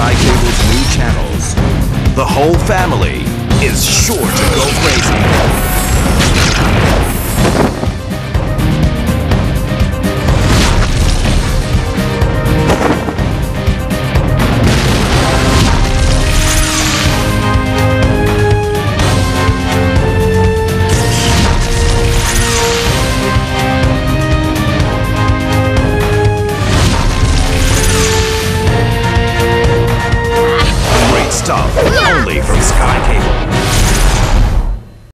Sky Cable's new channels. The whole family is sure to go crazy. Only from Sky Cable.